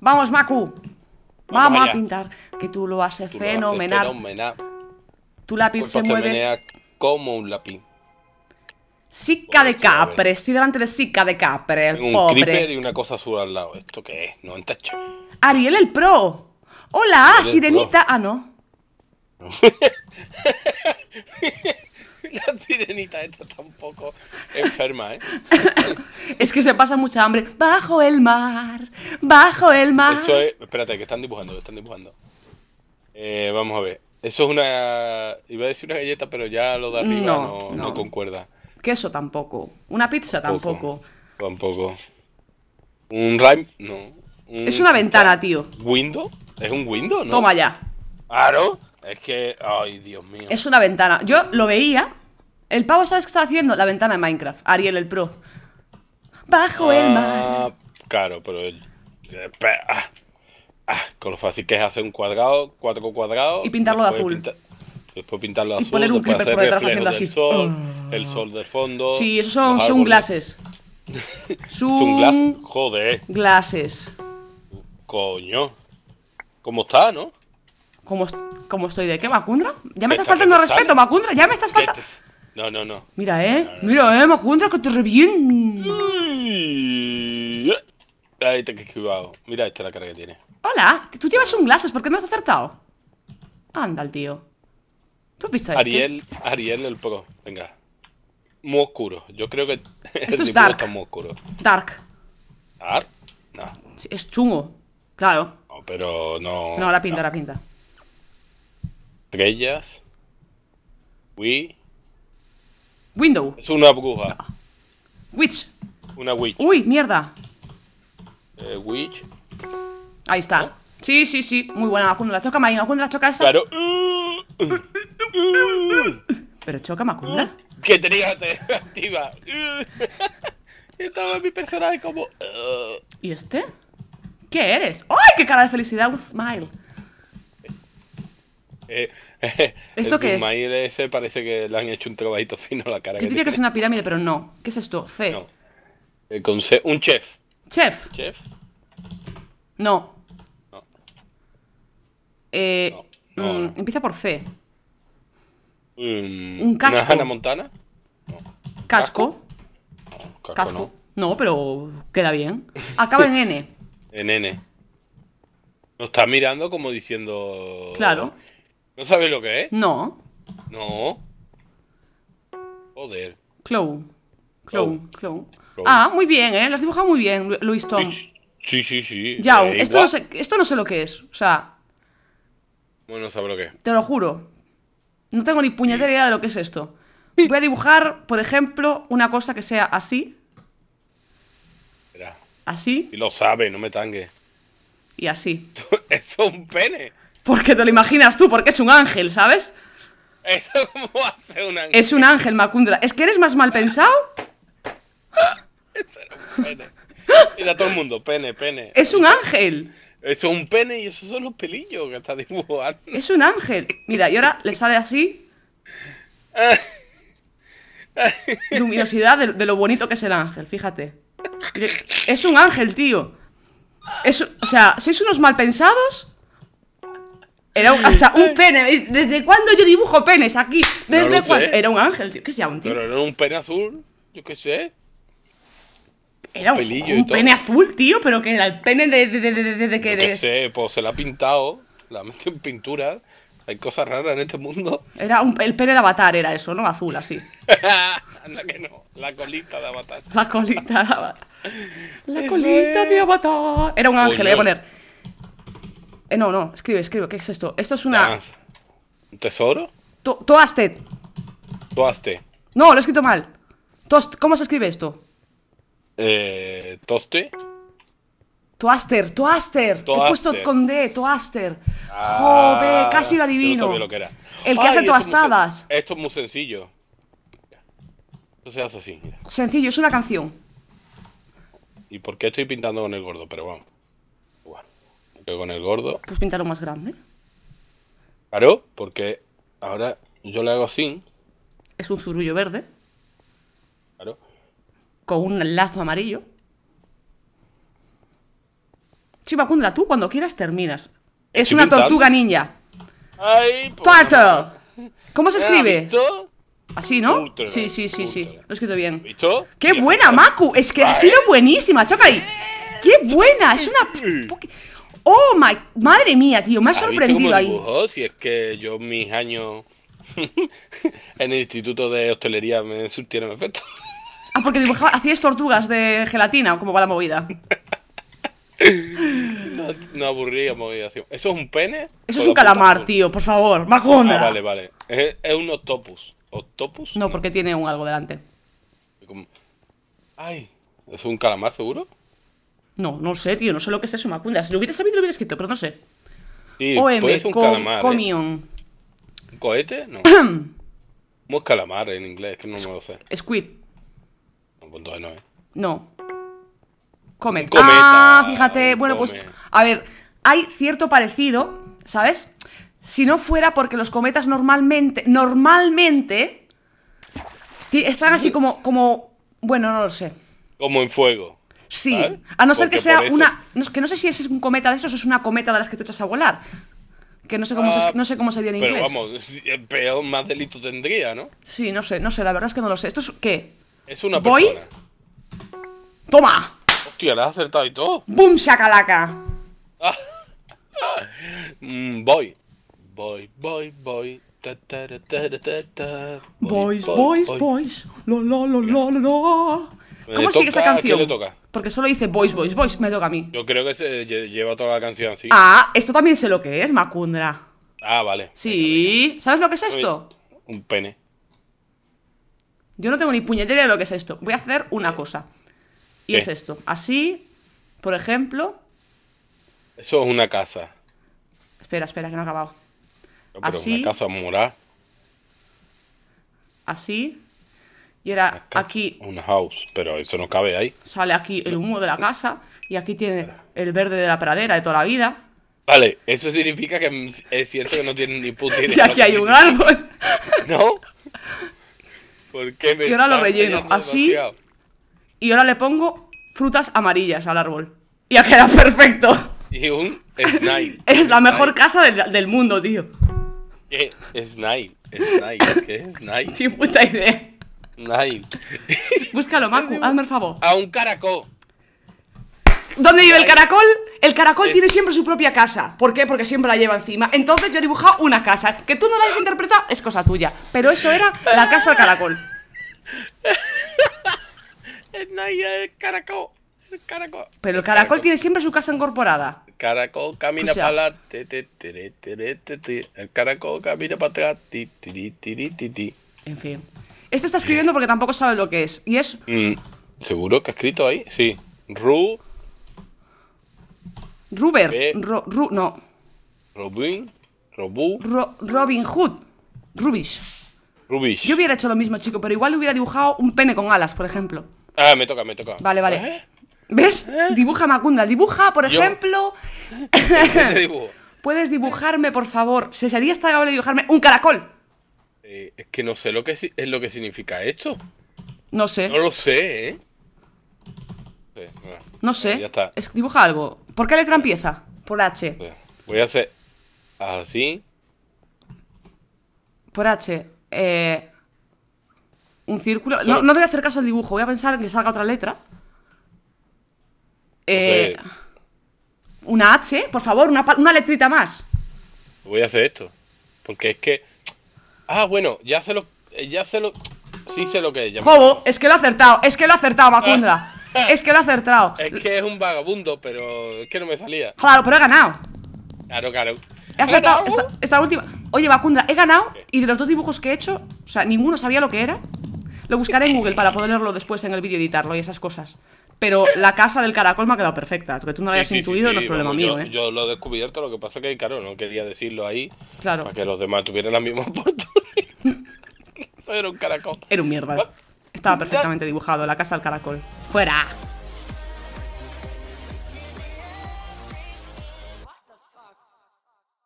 Vamos, Macu. Vamos a pintar. Que tú lo haces Tú lo haces fenomenal. Tu lápiz Pues se mueve. menea como un lápiz. Sica de capre. Estoy delante de Sica de capre, el un creeper pobre. y una cosa azul al lado. ¿Esto qué es? No entacho. Ariel el pro. Hola, Ariel sirenita. Ah, no. La sirenita esta está un poco enferma, ¿eh? Es que se pasa mucha hambre. Bajo el mar. Bajo el mar. Eso es. Espérate, que están dibujando, están dibujando. Eh, vamos a ver. Eso es una. Iba a decir una galleta, pero ya lo de arriba No, no, no no. concuerda. Queso tampoco. Una pizza tampoco. Tampoco. Un rhyme, no. Un- Es una ventana, tío. ¿Window? ¿Es un window, no? Toma ya. Claro. Es que. Ay, Dios mío. Es una ventana. Yo lo veía. El pavo, ¿sabes qué estaba haciendo? La ventana de Minecraft. Ariel el pro. Bajo el mar. Ah, Claro, pero. el- eh, ah, ah, con lo fácil que es hacer un cuadrado, cuatro cuadrados. Y pintarlo de azul. después pintarlo de Y azul. poner un creeper por detrás haciendo así. Sol, el sol del fondo. Sí, esos son sunglasses. Sunglasses. Joder, Sunglasses. coño. ¿Cómo está, no? ¿Cómo, cómo estoy de qué, Macundra? Ya me estás faltando respeto. Macundra. Ya me estás faltando. No, no, no. Mira, eh. Mira, eh, Macundra, que te reviento. Uy, Ahí te he esquivado. Mira esta la cara que tiene. Hola, tú llevas sunglasses, ¿por qué no has acertado? Anda, el tío. ¿Tú has visto esto? Ariel, Ariel el pro. Venga. Muy oscuro. Yo creo que Esto es dark. está muy oscuro. Dark. ¿Dark? No. Sí, Es chungo. Claro. No, pero no. No, la pinta, la pinta. Estrellas. Wii. Window. Es una bruja. Witch. Una witch. Uy, mierda. Eh, witch. Ahí está. Sí, sí, sí. Muy buena, Macundra. Choca, Mai. Macundra, choca esa. Claro. Pero choca, Macundra. que tenía activa. Estaba mi personaje como. ¿Y este? ¿Qué eres? ¡Ay, qué cara de felicidad! Un smile. Eh, ¿Esto el qué es? Ismael ese parece que le han hecho un trabajito fino a la cara. Yo diría que es una pirámide, pero no. ¿Qué es esto? C. No. Eh, con C- un chef. Chef. ¿Chef? No. No. Eh, No, no, mm, no. Empieza por C. Mm, Un casco. ¿Una Hannah Montana? Casco. No, Casco. No, pero queda bien. Acaba en N. En N. Nos está mirando como diciendo. Claro. ¿No sabes lo que es? No. No. Joder. Clow. Clow. Clow. Clow. Ah, muy bien, ¿eh? Lo has dibujado muy bien, Lu- Luis Tom. Sí, sí, sí. Ya, Eh, esto no, sé, esto no sé lo que es. O sea, Bueno, no sabe lo que es. te lo juro. No tengo ni puñetera idea de lo que es esto. Voy a dibujar, por ejemplo, una cosa que sea así, Espera. así Y lo sabe, no me tangue. y así. Eso es un pene. Porque te lo imaginas tú, porque es un ángel, ¿sabes? Eso cómo hace un ángel. Es un ángel, Macundra. ¿Es que eres más mal pensado? Pene. Mira todo el mundo, pene, pene. Es un ángel. Eso es un pene y esos son los pelillos que está dibujando. Es un ángel. Mira, y ahora le sale así. Luminosidad de, de lo bonito que es el ángel, fíjate. Es un ángel, tío. Es, o sea, ¿sois unos mal pensados? Era un, o sea, un pene. ¿Desde cuándo yo dibujo penes aquí? ¿Desde lo cuándo? Era un ángel, tío. ¿Qué se llama un tío? Pero era un pene azul, yo qué sé. Era un, un pene azul, tío, pero que era el pene de, de, de, de, de- que qué sé, pues se la ha pintado, la metido en pintura. Hay cosas raras en este mundo. Era un, el pene de avatar, era eso, ¿no? Azul, así. Anda que no, la colita de avatar. La colita de avatar. La colita de avatar. Era un ángel, voy a poner. Eh, no, no, escribe, escribe. ¿Qué es esto? Esto es una. Ah, ¿Un tesoro? To- Toasted. Toaste. No, lo he escrito mal. Toast. ¿Cómo se escribe esto? Eh, toste. Toaster, Toaster. He puesto con D, Toaster. Ah, Joder, casi lo adivino. No sabía lo que era. El que Ay, hace tostadas. Esto es muy sencillo. Esto se hace así, mira. Sencillo, es una canción. ¿Y por qué estoy pintando con el gordo? Pero vamos. Bueno, porque con el gordo. Pues pintarlo más grande. Claro, porque ahora yo le hago así. Es un zurullo verde Claro. con un lazo amarillo. Sí, Macundra, tú cuando quieras terminas. Es Estoy una pintando. tortuga ninja. Ay, pues, Turtle. ¿Cómo se escribe? ¿Visto? Así, ¿no? Sí, sí, sí, sí. Lo he escrito bien. ¿Visto? ¡Qué buena. Macu! Es que ha sido buenísima, choca ahí. ¡Qué buena! Es una. ¡Oh, my! Madre mía, tío, me ha ¿Has visto sorprendido ahí. dibujó? Si es que yo mis años en el instituto de hostelería me surtieron efecto. Ah, porque dibujaba, hacías tortugas de gelatina, o cómo va la movida. No, no aburríamos. y así. ¿Eso es un pene? Eso ¿O es un puta calamar, tío, por favor. Ah, ¡Macundra! vale, vale. Es, es un octopus. ¿Octopus? No, porque tiene un algo delante. Como- Ay, ¿es un calamar seguro? No, no sé, tío, no sé lo que es eso, Macundra. Si lo hubiera sabido, lo hubiera escrito, pero no sé. Sí, OM, puede ser un co- calamar. ¿eh? comion. ¿Un cohete? No. ¿Cómo es calamar en inglés? Que no me lo sé. Squid. No, pues no es. No. Comet. Cometa, Ah, fíjate. Bueno, pues. A ver, hay cierto parecido, ¿sabes? Si no fuera porque los cometas normalmente. Normalmente. Están así como. como. Bueno, no lo sé. Como en fuego. Sí. A no ser que sea una. es que no sé si es un cometa de esos o es una cometa de las que tú echas a volar. Que no sé cómo, se, Ah, no sé cómo sería en Pero inglés. vamos, si- eh, peor, más delito tendría, ¿no? Sí, no sé, no sé, la verdad es que no lo sé. ¿Esto es qué? Es una ¿Voy? persona. ¡Toma! Hostia, le has acertado y todo. ¡Bum, shakalaka! Mm, voy. Voy, voy, voy. Ta, ta, ta. Boys, voy, boys, voy. boys. Lo, lo, lo, lo, lo, lo. ¿Le ¿Cómo sigue esa canción? quién le toca? Porque solo dice boys, boys, boys. Me toca a mí. Yo creo que se lle- lleva toda la canción así. Ah, esto también sé lo que es, Macundra. Ah, vale. Sí. ¿Sabes lo que es esto? Un pene. Yo no tengo ni puñetera de lo que es esto. Voy a hacer una cosa. Y ¿Qué? es esto. Así, por ejemplo. Eso es una casa. Espera, espera, que no he acabado. No, pero Así. una casa morada. Así. Y era aquí. Una house. Pero eso no cabe ahí. Sale aquí el humo de la casa. Y aquí tiene el verde de la pradera de toda la vida. Vale, eso significa que es cierto que no tienen ni puta idea. Y aquí hay un árbol. ¿No? ¿Por qué me Y ahora lo relleno así. demasiado? Y ahora le pongo frutas amarillas al árbol. Y ya queda perfecto. Y un snail. Es la mejor casa del, del mundo, tío. ¿Qué? Snail. Snail. ¿Qué es snail? Sin puta idea. Snail. Búscalo, Macu, hazme el favor. A un caracol. ¿Dónde vive el Ay. caracol? El caracol Es- tiene siempre su propia casa. ¿Por qué? Porque siempre la lleva encima. Entonces yo he dibujado una casa. Que tú no la hayas interpretado es cosa tuya. Pero eso era la casa del caracol. Es caracol. El caracol. Pero el caracol tiene siempre su casa incorporada. El caracol camina para adelante. El caracol camina para atrás. ti, tiri, tiri, ti, ti. En fin. Este está escribiendo porque tampoco sabe lo que es. Y es Mm, ¿Seguro que ha escrito ahí? Sí. Ru, Ruber. Eh. Ro- Ru- no. Robin, Robu, Ro- Robin Hood. Rubish. Rubish. Yo hubiera hecho lo mismo, chico, pero igual le hubiera dibujado un pene con alas, por ejemplo. Ah, me toca, me toca. Vale, vale. ¿Eh? ¿Ves? Dibuja Macunda. Dibuja, por Yo- ejemplo. ¿Qué te dibujo? ¿Puedes dibujarme, por favor? ¿Se sería esta agradable dibujarme un caracol? Eh, es que no sé lo que es lo que significa esto. No sé. No lo sé, ¿eh? Sí, bueno, No Ya sé. está. Es- dibuja algo. ¿Por qué letra empieza? Por H. Sí. Voy a hacer así. Por H. Eh, un círculo. No, no voy a hacer caso al dibujo. Voy a pensar en que salga otra letra. Eh, sé. una H, por favor, una, una letrita más. Voy a hacer esto. Porque es que. Ah, bueno, ya sé lo. eh, Ya sé lo. Sí sé lo que es. ya Jobo, es que lo he acertado, es que lo he acertado, Macundra. Es que lo he acertado. Es que es un vagabundo, pero es que no me salía. Joder, pero he ganado. Claro, claro. He acertado esta, esta última. Oye, Macundra, he ganado y de los dos dibujos que he hecho, o sea, ninguno sabía lo que era. Lo buscaré en Google para poderlo después en el vídeo editarlo y esas cosas. Pero la casa del caracol me ha quedado perfecta. Que tú no lo hayas Sí, sí, sí, intuido sí, no es problema mío, yo, ¿eh? Yo lo he descubierto, lo que pasa que, claro, no quería decirlo ahí. Claro. Para que los demás tuvieran la misma oportunidad. Era un caracol. Era un mierdas. Estaba perfectamente dibujado, la casa del caracol. ¡Fuera!